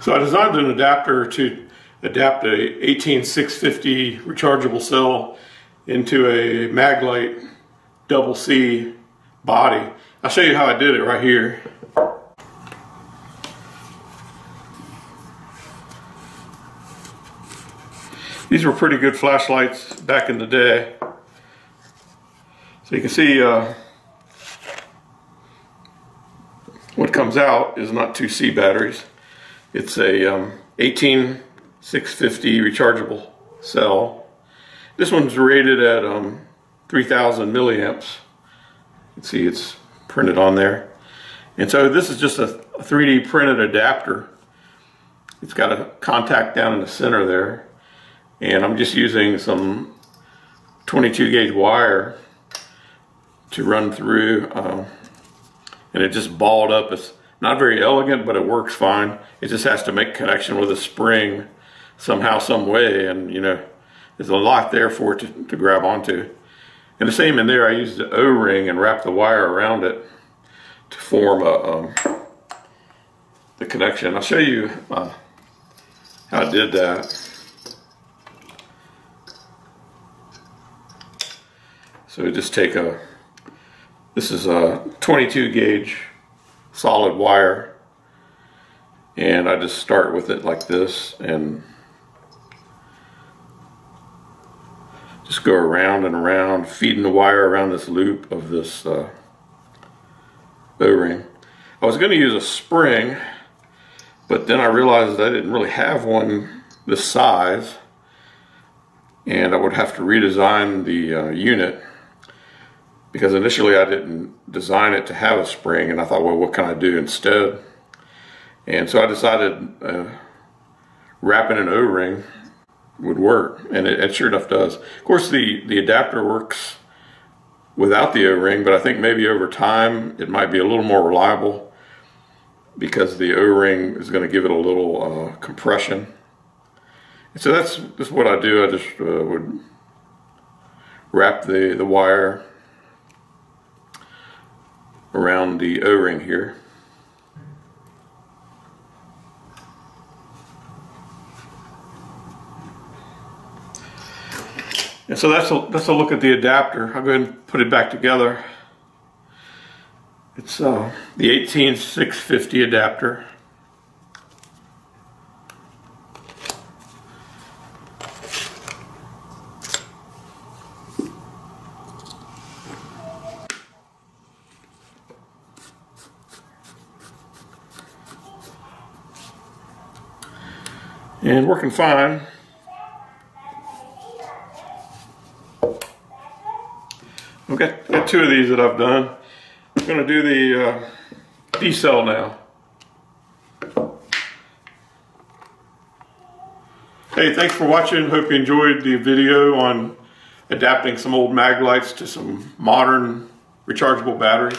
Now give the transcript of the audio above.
So I designed an adapter to adapt a 18650 rechargeable cell into a Maglite double C body. I'll show you how I did it right here. These were pretty good flashlights back in the day. So you can see uh, what comes out is not two C batteries. It's a um, 18650 rechargeable cell. This one's rated at um, 3000 milliamps. You can see it's printed on there. And so this is just a 3D printed adapter. It's got a contact down in the center there. And I'm just using some 22 gauge wire to run through. Uh, and it just balled up. It's not very elegant, but it works fine. It just has to make connection with a spring somehow, some way, and you know, there's a lot there for it to, to grab onto. And the same in there, I used the O-ring and wrapped the wire around it to form a, um, the connection. I'll show you uh, how I did that. So just take a, this is a 22 gauge solid wire. And I just start with it like this and just go around and around feeding the wire around this loop of this uh, o-ring. I was going to use a spring but then I realized I didn't really have one this size and I would have to redesign the uh, unit because initially I didn't design it to have a spring and I thought well what can I do instead? And so I decided uh, wrapping an o-ring would work and it, it, sure enough does. Of course the the adapter works without the o-ring but I think maybe over time it might be a little more reliable because the o-ring is going to give it a little uh, compression. So that's just what I do. I just uh, would wrap the the wire around the o-ring here. And so that's a, that's a look at the adapter. I'll go ahead and put it back together. It's uh, the 18650 adapter. And working fine. I've got, got two of these that I've done. I'm going to do the uh, D-cell now. Hey, thanks for watching. Hope you enjoyed the video on adapting some old Maglites to some modern rechargeable batteries.